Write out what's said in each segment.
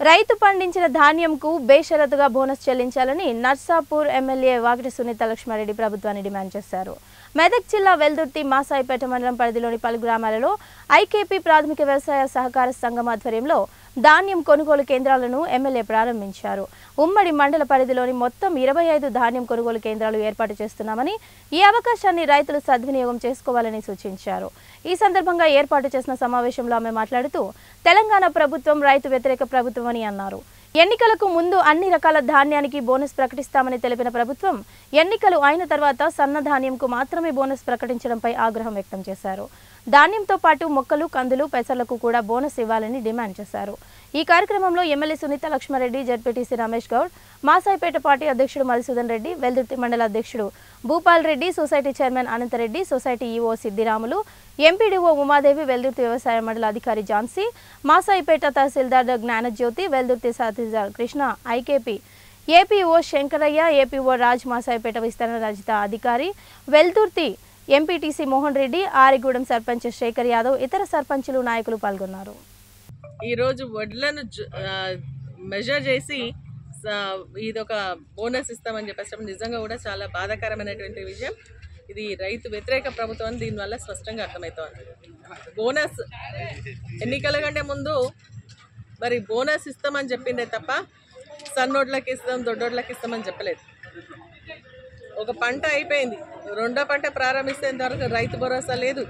రైతు పండించిన ధాన్యంకు బేషరతుగా బోనస్ చెల్లించాలని నర్సాపూర్ ఎమ్మెల్యే వాకిటి సునీత లక్ష్మారెడ్డి ప్రభుత్వాన్ని డిమాండ్ చేశారు. మెదక్ జిల్లా వెల్దుర్తి మాసాయిపేట మండలం పరిధిలోని పలు గ్రామాలలో ఐకేపీ ప్రాథమిక వ్యవసాయ సహకార సంఘం ఆధ్వర్యంలో ధాన్యం కొనుగోలు కేంద్రాలను ఎమ్మెల్యే ప్రారంభించారు. ఉమ్మడి మండల పరిధిలోని మొత్తం ఇరవై ఐదు ధాన్యం కొనుగోలు కేంద్రాలు ఏర్పాటు చేస్తున్నామని ఈ అవకాశాన్ని రైతులు సద్వినియోగం చేసుకోవాలని సూచించారు. ఈ సందర్భంగా ఏర్పాటు చేసిన సమావేశంలో ఆమె మాట్లాడుతూ తెలంగాణ ప్రభుత్వం రైతు వ్యతిరేక ప్రభుత్వం అని అన్నారు. ఎన్నికలకు ముందు అన్ని రకాల ధాన్యానికి బోనస్ ప్రకటిస్తామని తెలిపిన ప్రభుత్వం ఎన్నికలు అయిన తర్వాత సన్నధాన్యంకు మాత్రమే బోనస్ ప్రకటించడంపై ఆగ్రహం వ్యక్తం చేశారు. ధాన్యంతో పాటు మొక్కలు కందులు పెసర్లకు కూడా బోనస్ ఇవ్వాలని డిమాండ్ చేశారు. ఈ కార్యక్రమంలో MLA Sunitha Laxma Reddy ZPTC Ramesh Goud Masaipet party అధ్యక్షుడు మధుసూదన్ రెడ్డి వెల్దుర్తి మండల అధ్యక్షుడు Bhupal Reddy society chairman Anantha Reddy society EO Siddiramulu MPDO Umadevi Veldurthi వ్యవసాయ మండల అధికారి Jhansi Masaipet tahsildar Gnanajyothi Veldurthi tahsildar Krishna IKP APO Shankaraiah APO Raj Masaipet విస్తరణ రజిత అధికారి Veldurthi MPTC Mohan Reddy Arigudem sarpanch Shekar Yadav ఇతర సర్పంచులు నాయకులు పాల్గొన్నారు. ఈరోజు వడ్లను మెజర్ చేసి ఇది ఒక బోనస్ ఇస్తామని చెప్పేసి నిజంగా కూడా చాలా బాధాకరమైనటువంటి విషయం ఇది రైతు వ్యతిరేక ప్రభుత్వం అని దీనివల్ల స్పష్టంగా అర్థమవుతోంది బోనస్ ఎన్నికల కంటే ముందు మరి బోనస్ ఇస్తామని చెప్పిందే తప్ప సన్నోడ్లకి ఇస్తాం దొడ్డోడ్లకి ఇస్తామని చెప్పలేదు. ఒక పంట అయిపోయింది. రెండో పంట ప్రారంభిస్తే వరకు రైతు భరోసా లేదు.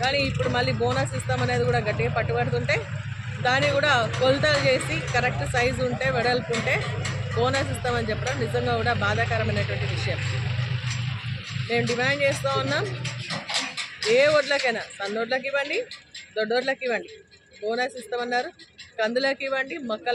కానీ ఇప్పుడు మళ్ళీ బోనస్ ఇస్తామనేది కూడా గట్టిగా పట్టుబడుతుంటే దాన్ని కూడా కొలతలు చేసి కరెక్ట్ సైజు ఉంటే వెడల్పు ఉంటే బోనస్ ఇస్తామని చెప్పడం నిజంగా కూడా బాధాకరమైనటువంటి విషయం. మేము డిమాండ్ చేస్తూ ఉన్నాం ఏ ఓట్లకైనా సన్నోట్లకి ఇవ్వండి దొడ్డోడ్లకి ఇవ్వండి. బోనస్ ఇస్తామన్నారు కందులకి ఇవ్వండి మొక్కల